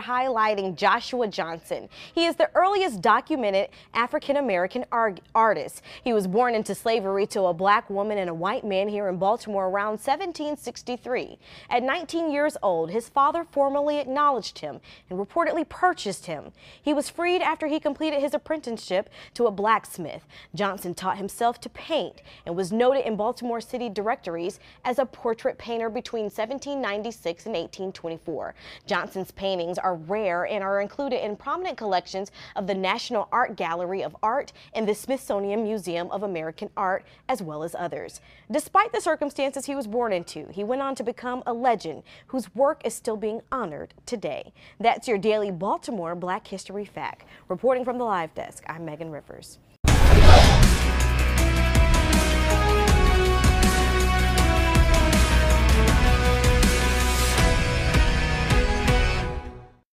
highlighting Joshua Johnson. He is the earliest documented African American artist. He was born into slavery to a black woman and a white man here in Baltimore around 1763. At 19 years old, his father formally acknowledged him and reportedly purchased him. He was freed after he completed his apprenticeship to a blacksmith. Johnson taught himself to paint and was noted in Baltimore city directories as a portrait painter between 1796 and 1824. Johnson's paintings are rare and are included in prominent collections of the National Art Gallery of Art and the Smithsonian Museum of American Art, as well as others. Despite the circumstances he was born into, he went on to become a legend whose work is still being honored today. That's your daily Baltimore Black History Fact. Reporting from the Live Desk, I'm Megan Rivers.